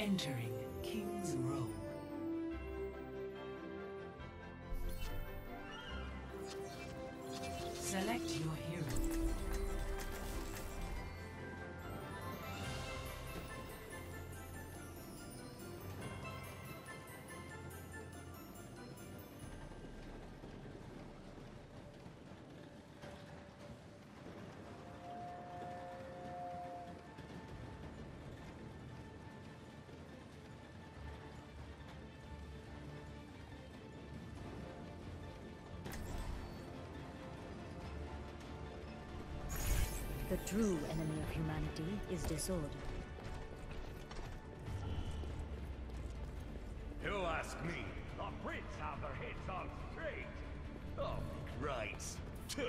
Entering King's Row. The true enemy of humanity is disorder. You ask me. The Brits have their heads on straight. Oh, right. Tuh.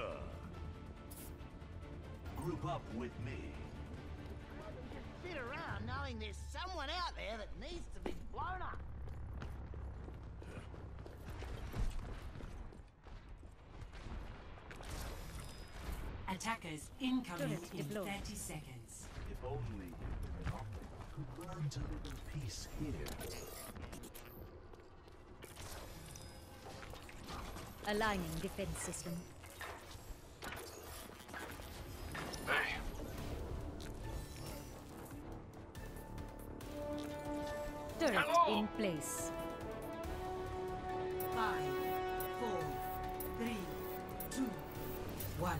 Group up with me. Sit around knowing there's someone out there that needs to be blown up. Attackers incoming Turret in deployed. 30 seconds. If only could learn to live in peace here. Aligning defense system. Hey, Turret Hello? in place. Five, four, three, two, one.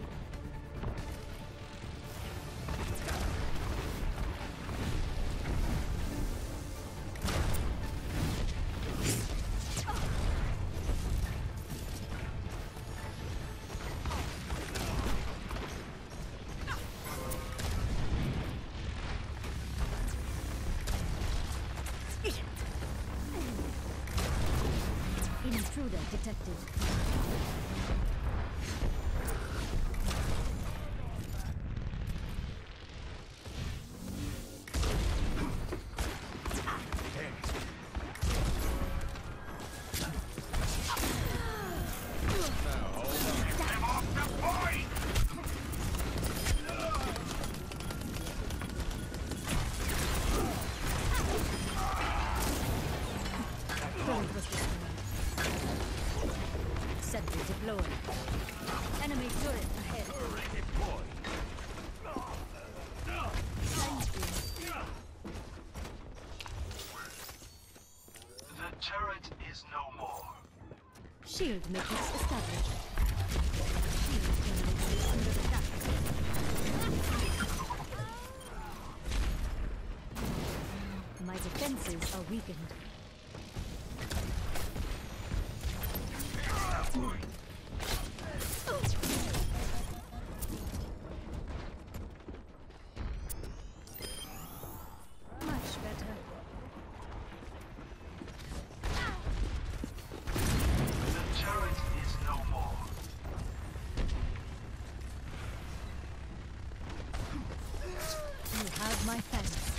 Shield matrix established. My defenses are weakened. Much better. The turret is no more. You have my thanks.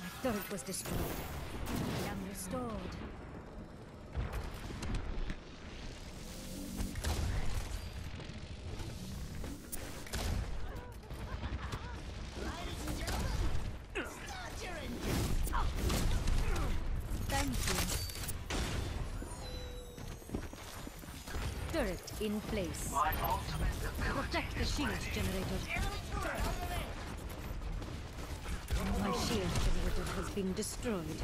My turret was destroyed. I am restored. Turret in place. My ultimate ability Protect the shield generator. Enemy turret over there. My shield generator has been destroyed.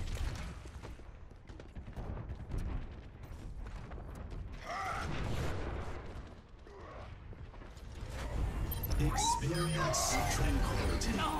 Experience tranquility.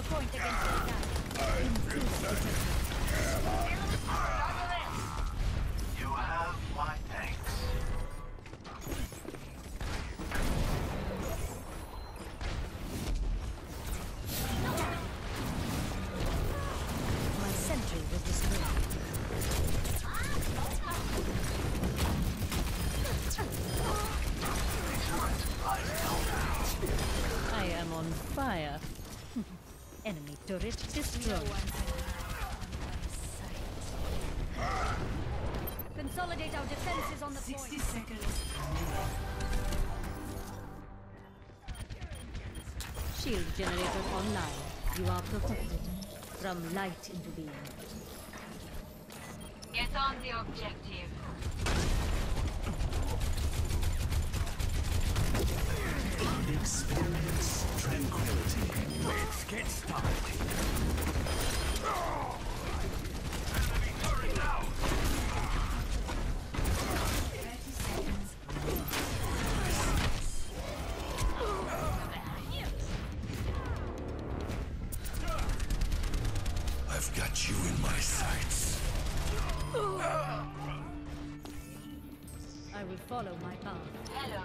Point against the attack. Turret destroyed. Consolidate our defenses on the 60 point. seconds. Shield generator online. You are protected. From light into being. Get on the objective. Experience tranquility. Let's get started. Enemy turret down. I've got you in my sights. I will follow my path. Hello.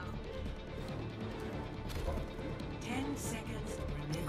10 seconds remaining.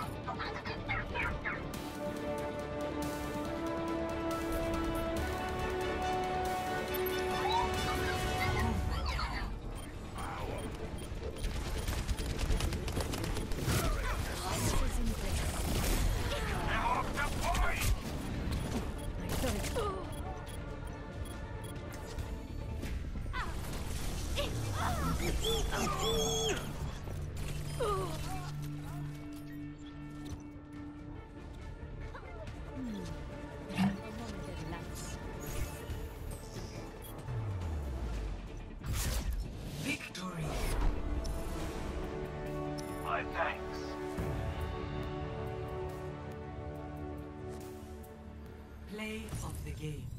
Play of the game.